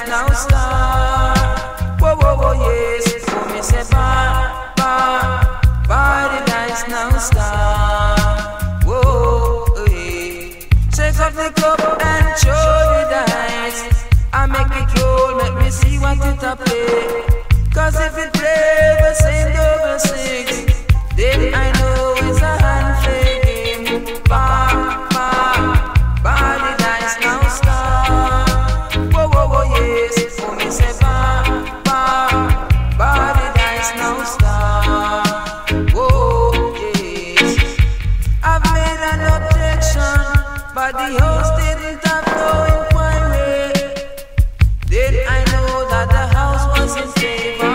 yes, now star. Whoa, whoa, whoa, yes. Oh, me say ba, ba, paradise the dice now star. Whoa, hey. Take off the cup and show it. but the house didn't have no inquiry. Did I know that the house was in favor?